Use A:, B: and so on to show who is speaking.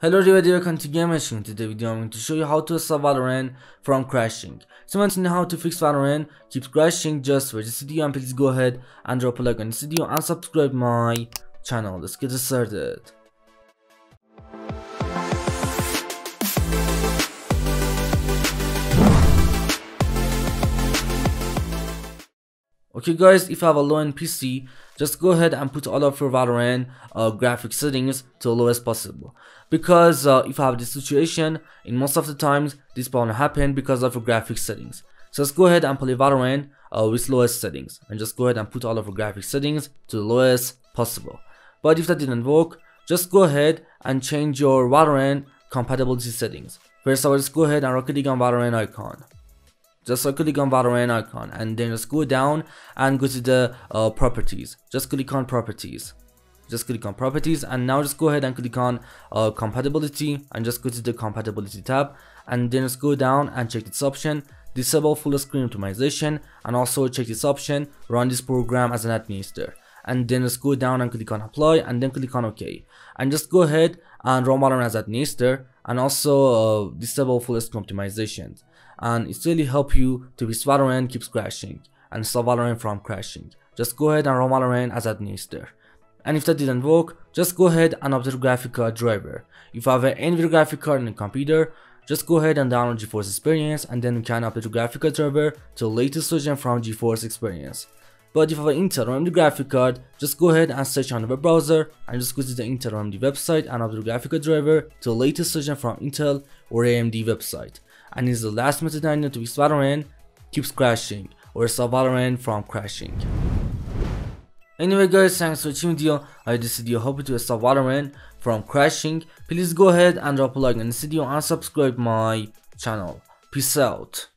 A: Hello everybody, welcome to Game Machine. Today video I'm going to show you how to stop Valorant from crashing. So want to know how to fix Valorant keeps crashing, just watch this video and please go ahead and drop a like on this video and subscribe my channel. Let's get started. Okay guys, if you have a low-end PC, just go ahead and put all of your Valorant uh, graphic settings to the lowest possible. Because uh, if you have this situation, in most of the times, this problem happen because of your graphic settings. So just go ahead and play Valorant uh, with lowest settings. And just go ahead and put all of your graphic settings to the lowest possible. But if that didn't work, just go ahead and change your Valorant compatibility settings. First of all, just go ahead and right click on Valorant icon just click on the Valorant icon and then just go down and go to the uh, properties. Just click on properties. Just click on properties and now just go ahead and click on uh, compatibility and just go to the compatibility tab and then just go down and check this option. Disable full screen optimization and also check this option. Run this program as an administrator. And then just go down and click on apply and then click on ok and just go ahead and run Valorant as administrator and also uh, disable full screen optimizations and it's really help you to be Valorant keeps crashing and stop Valorant from crashing. Just go ahead and run Valorant as administrator. And if that didn't work, just go ahead and update graphic card driver. If you have an NVIDIA graphic card in the computer, just go ahead and download GeForce Experience and then you can update your graphic card driver to the latest version from GeForce Experience. But if you have an Intel AMD graphic card, just go ahead and search on the web browser and just go to the Intel AMD website and update your graphic card driver to the latest version from Intel or AMD website and is the last know to be Valorant keeps crashing or stop Valorant from crashing. Anyway guys, thanks for watching video. I this video hope to stop Valorant from crashing. Please go ahead and drop a like on this video and subscribe my channel. Peace out.